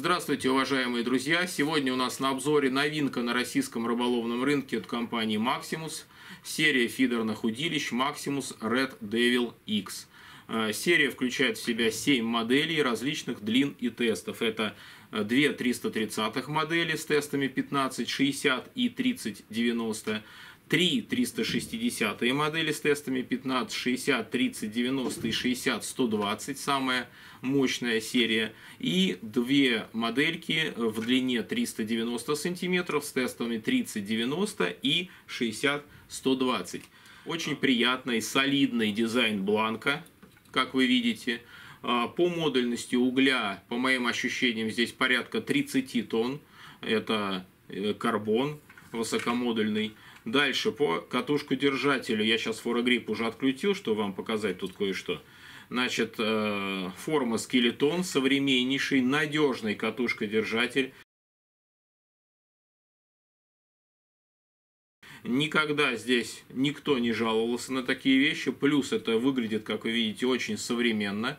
Здравствуйте, уважаемые друзья! Сегодня у нас на обзоре новинка на российском рыболовном рынке от компании Maximus. Серия фидерных удилищ Maximus Red Devil X. Э, серия включает в себя 7 моделей различных длин и тестов. Это 2 330 модели с тестами 15, 60 и 30, 90 три 360 модели с тестами 15, 60, 30, 90 и 60, 120, самая мощная серия, и две модельки в длине 390 сантиметров с тестами 30, 90 и 60, 120. Очень приятный, солидный дизайн бланка, как вы видите. А, по модульности угля, по моим ощущениям, здесь порядка 30 тонн. Это э, карбон высокомодульный. Дальше по катушку-держателю я сейчас форогрип уже отключил, чтобы вам показать тут кое-что. Значит, э, форма скелетон, современнейший, надежный катушка-держатель. Никогда здесь никто не жаловался на такие вещи. Плюс это выглядит, как вы видите, очень современно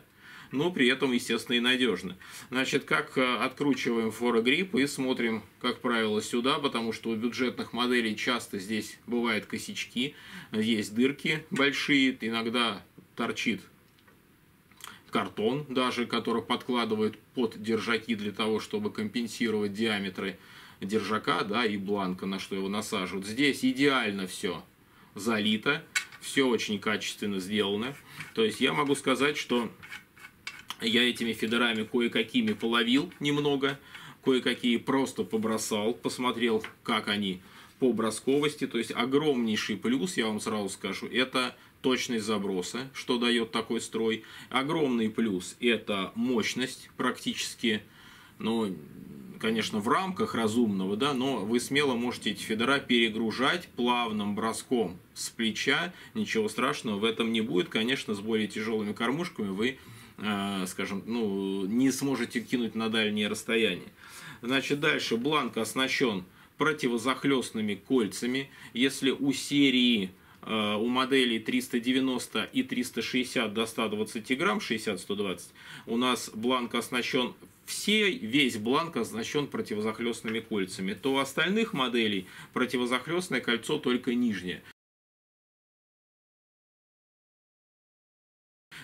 но при этом, естественно, и надежно. Значит, как э, откручиваем форогрипп и смотрим, как правило, сюда, потому что у бюджетных моделей часто здесь бывают косячки, есть дырки большие, иногда торчит картон даже, который подкладывают под держаки для того, чтобы компенсировать диаметры держака, да, и бланка, на что его насаживают. Здесь идеально все залито, все очень качественно сделано. То есть я могу сказать, что я этими фидерами кое-какими половил немного, кое-какие просто побросал, посмотрел, как они по бросковости. То есть огромнейший плюс, я вам сразу скажу, это точность заброса, что дает такой строй. Огромный плюс – это мощность практически, ну, конечно, в рамках разумного, да, но вы смело можете эти фидера перегружать плавным броском с плеча. Ничего страшного в этом не будет. Конечно, с более тяжелыми кормушками вы скажем, ну, не сможете кинуть на дальние расстояния. Значит, дальше бланк оснащен противозахлестными кольцами. Если у серии э, у моделей 390 и 360 до 120 грамм, 60-120, у нас бланк оснащен все, весь бланк оснащен противозахлестными кольцами, то у остальных моделей противозахлестное кольцо только нижнее.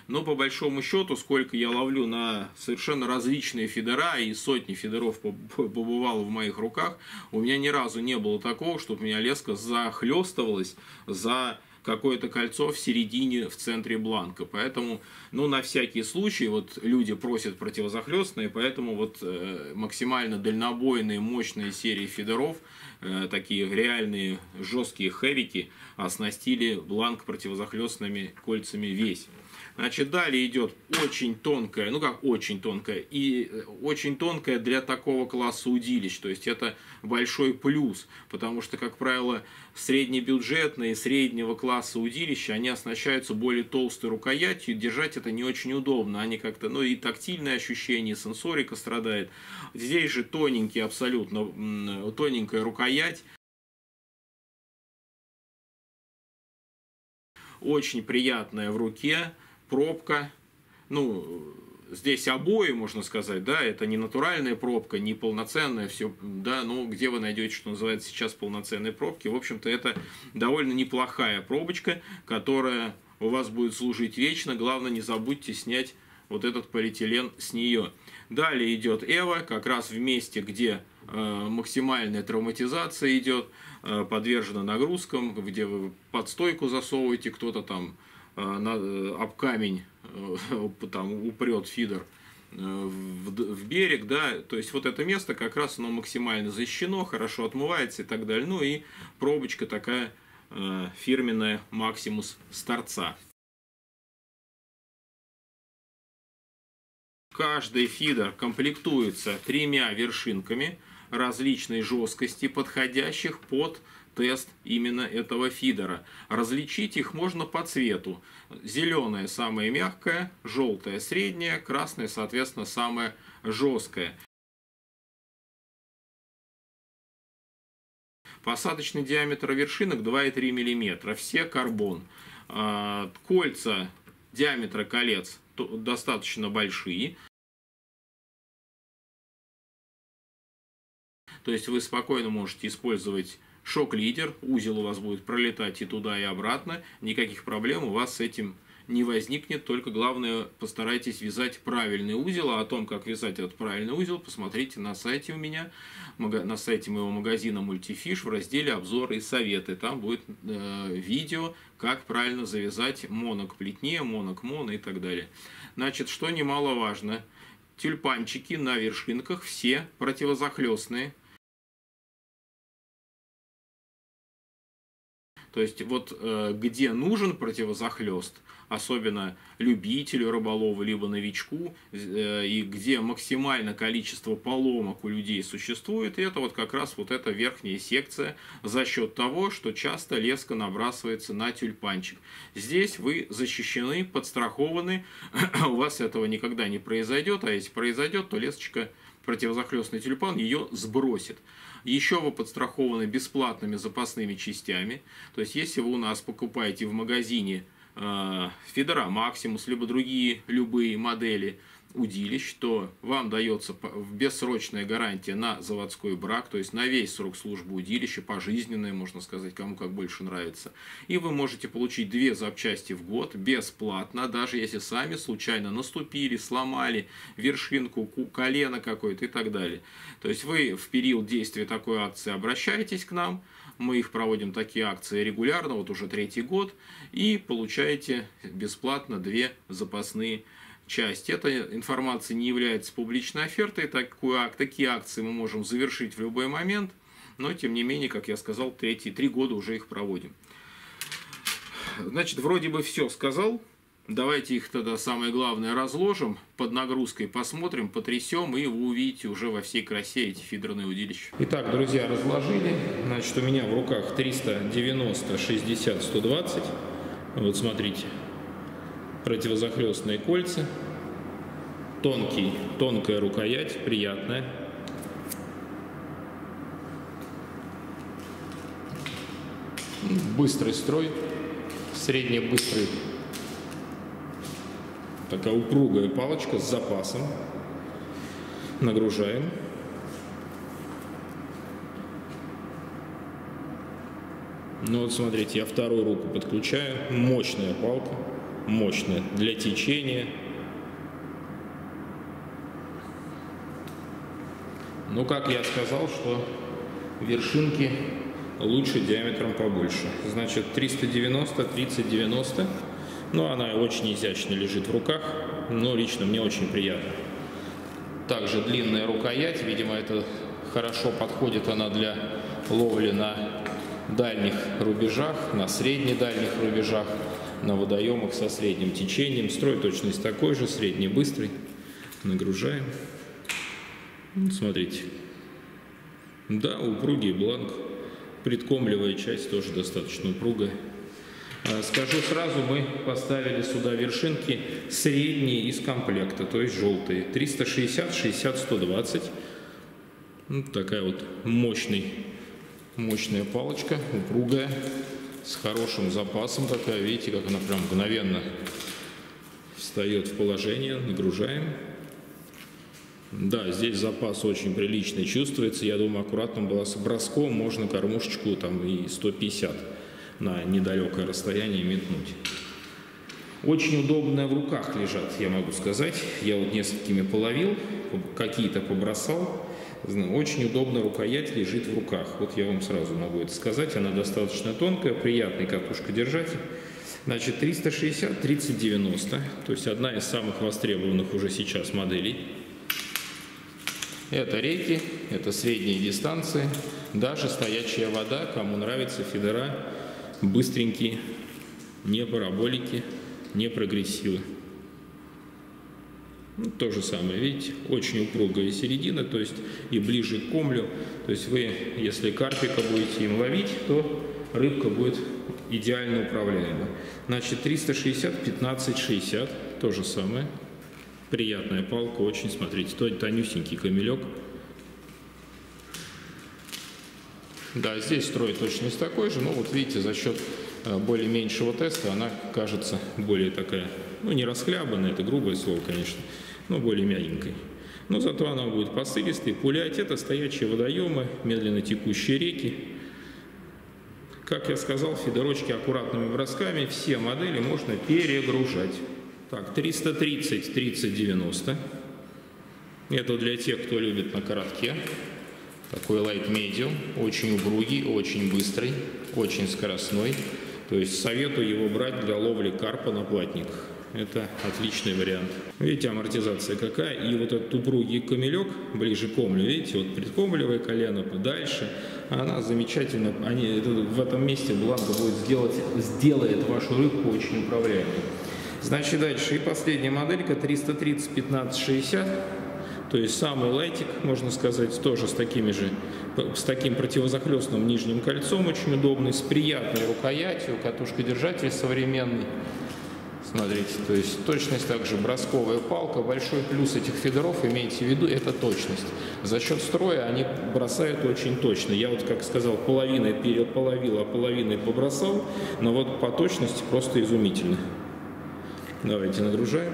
Но по большому счету, сколько я ловлю на совершенно различные фидера, и сотни фидеров побывало в моих руках, у меня ни разу не было такого, чтобы у меня леска захлестывалась за какое-то кольцо в середине, в центре бланка. Поэтому, ну, на всякий случай, вот люди просят противозахлестные, поэтому вот э, максимально дальнобойные, мощные серии фидеров, э, такие реальные жесткие хэвики, оснастили бланк противозахлестными кольцами весь. Значит, далее идет очень тонкая, ну как очень тонкая, и э, очень тонкая для такого класса удилищ. То есть это большой плюс, потому что, как правило, среднебюджетные, среднего класса удилища, они оснащаются более толстой рукоятью, держать это не очень удобно. Они как-то, ну и тактильное ощущение, и сенсорика страдает. Здесь же тоненький абсолютно, тоненькая рукоять, очень приятная в руке, пробка, ну, здесь обои, можно сказать, да, это не натуральная пробка, не полноценная, все, да, ну, где вы найдете, что называется сейчас полноценные пробки, в общем-то, это довольно неплохая пробочка, которая у вас будет служить вечно, главное, не забудьте снять вот этот полиэтилен с нее. Далее идет Эва, как раз в месте, где э, максимальная травматизация идет, э, подвержена нагрузкам, где вы под стойку засовываете, кто-то там об камень э, там упрет фидер в, берег, да, то есть вот это место как раз оно максимально защищено, хорошо отмывается и так далее. Ну и пробочка такая э, фирменная Максимус с торца. Каждый фидер комплектуется тремя вершинками различной жесткости, подходящих под тест именно этого фидера. Различить их можно по цвету. Зеленая самая мягкая, желтая средняя, красная, соответственно, самая жесткая. Посадочный диаметр вершинок 2,3 мм. Все карбон. А, кольца диаметра колец достаточно большие. То есть вы спокойно можете использовать шок-лидер, узел у вас будет пролетать и туда, и обратно, никаких проблем у вас с этим не возникнет, только главное постарайтесь вязать правильный узел, а о том, как вязать этот правильный узел, посмотрите на сайте у меня, на сайте моего магазина Multifish в разделе «Обзоры и советы». Там будет э, видео, как правильно завязать моно к плетне, моно к моно и так далее. Значит, что немаловажно, тюльпанчики на вершинках все противозахлестные. То есть вот э, где нужен противозахлест, особенно любителю рыболова, либо новичку, э, и где максимально количество поломок у людей существует, это вот как раз вот эта верхняя секция за счет того, что часто леска набрасывается на тюльпанчик. Здесь вы защищены, подстрахованы, у вас этого никогда не произойдет, а если произойдет, то лесочка противозахлестный тюльпан ее сбросит. Еще вы подстрахованы бесплатными запасными частями. То есть, если вы у нас покупаете в магазине э, Федора Максимус, либо другие любые модели удилищ, то вам дается бессрочная гарантия на заводской брак, то есть на весь срок службы удилища, пожизненная, можно сказать, кому как больше нравится. И вы можете получить две запчасти в год бесплатно, даже если сами случайно наступили, сломали вершинку, колено какое-то и так далее. То есть вы в период действия такой акции обращаетесь к нам, мы их проводим такие акции регулярно, вот уже третий год, и получаете бесплатно две запасные часть. Эта информация не является публичной офертой, такую, такие акции мы можем завершить в любой момент, но тем не менее, как я сказал, третьи три года уже их проводим. Значит, вроде бы все сказал. Давайте их тогда самое главное разложим, под нагрузкой посмотрим, потрясем, и вы увидите уже во всей красе эти фидерные удилища. Итак, друзья, разложили. Значит, у меня в руках 390, 60, 120. Вот смотрите, противозахлестные кольца, тонкий, тонкая рукоять, приятная. Быстрый строй, среднебыстрый, такая упругая палочка с запасом. Нагружаем. Ну вот смотрите, я вторую руку подключаю, мощная палка мощная для течения. Ну, как я сказал, что вершинки лучше диаметром побольше. Значит, 390, 3090. Ну, она очень изящно лежит в руках, но лично мне очень приятно. Также длинная рукоять, видимо, это хорошо подходит она для ловли на дальних рубежах, на средне-дальних рубежах на водоемах со средним течением. Строй точность такой же, средний быстрый. Нагружаем. Смотрите. Да, упругий бланк. Предкомлевая часть тоже достаточно упругая. А, скажу сразу, мы поставили сюда вершинки средние из комплекта, то есть желтые. 360, 60, 120. Вот такая вот мощный, мощная палочка, упругая с хорошим запасом такая, видите, как она прям мгновенно встает в положение, нагружаем. Да, здесь запас очень приличный чувствуется, я думаю, аккуратным броском можно кормушечку там и 150 на недалекое расстояние метнуть. Очень удобно в руках лежат, я могу сказать. Я вот несколькими половил, какие-то побросал. Очень удобно рукоять лежит в руках. Вот я вам сразу могу это сказать. Она достаточно тонкая, катушка держать. Значит, 360, 30, 90. То есть одна из самых востребованных уже сейчас моделей. Это реки, это средние дистанции, даже стоячая вода, кому нравится фидера, быстренькие, не параболики, не прогрессивы. Ну, то же самое, видите, очень упругая середина, то есть и ближе к комлю. То есть вы, если карпика будете им ловить, то рыбка будет идеально управляема. Значит, 360, 15, 60, то же самое. Приятная палка, очень, смотрите, тонюсенький камелек. Да, здесь строит точность такой же, но вот видите, за счет более меньшего теста она кажется более такая, ну не расхлябанная, это грубое слово, конечно, но более мягенькой. Но зато она будет посылистой, пулять. Это стоячие водоемы, медленно текущие реки. Как я сказал, фидерочки аккуратными бросками. Все модели можно перегружать. Так, 330, 3090. Это для тех, кто любит на коротке. Такой light medium, очень упругий, очень быстрый, очень скоростной. То есть советую его брать для ловли карпа на платниках. Это отличный вариант. Видите, амортизация какая. И вот этот упругий камелек ближе к омлю, видите, вот предкомлевое колено подальше, она замечательно, они, в этом месте бланка будет сделать, сделает вашу рыбку очень управляемой. Значит, дальше и последняя моделька 330 1560 то есть самый лайтик, можно сказать, тоже с такими же, с таким противозахлестным нижним кольцом, очень удобный, с приятной рукоятью, катушка-держатель современный. Смотрите, то есть точность также бросковая палка. Большой плюс этих фидеров, имейте в виду, это точность. За счет строя они бросают очень точно. Я вот, как сказал, половиной переполовил, а половиной побросал, но вот по точности просто изумительно. Давайте нагружаем.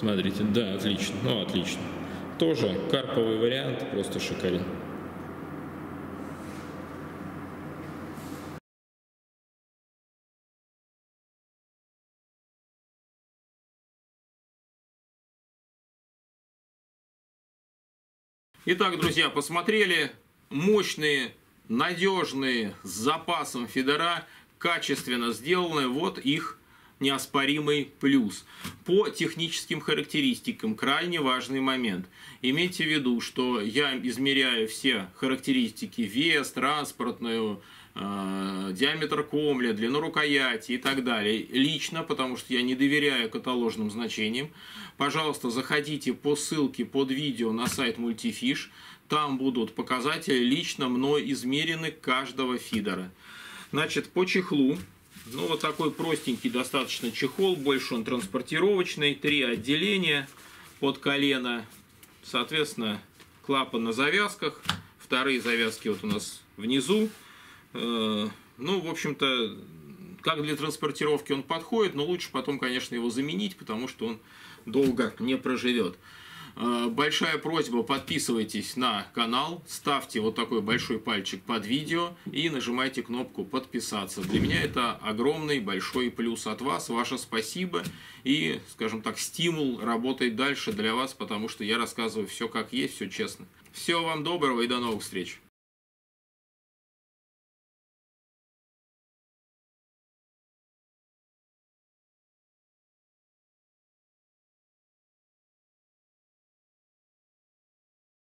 Смотрите, да, отлично, ну отлично. Тоже карповый вариант, просто шикарен. Итак, друзья, посмотрели мощные, надежные, с запасом фидера, качественно сделанные. Вот их неоспоримый плюс. По техническим характеристикам крайне важный момент. Имейте в виду, что я измеряю все характеристики, вес, транспортную, э, диаметр комля, длину рукояти и так далее. Лично, потому что я не доверяю каталожным значениям. Пожалуйста, заходите по ссылке под видео на сайт Multifish. Там будут показатели лично мной измерены каждого фидера. Значит, по чехлу ну, вот такой простенький достаточно чехол, больше он транспортировочный, три отделения под колено, соответственно, клапан на завязках, вторые завязки вот у нас внизу. Э, ну, в общем-то, как для транспортировки он подходит, но лучше потом, конечно, его заменить, потому что он долго не проживет. Э, большая просьба, подписывайтесь на канал, ставьте вот такой большой пальчик под видео и нажимайте кнопку подписаться. Для меня это огромный большой плюс от вас, ваше спасибо и, скажем так, стимул работать дальше для вас, потому что я рассказываю все как есть, все честно. Всего вам доброго и до новых встреч!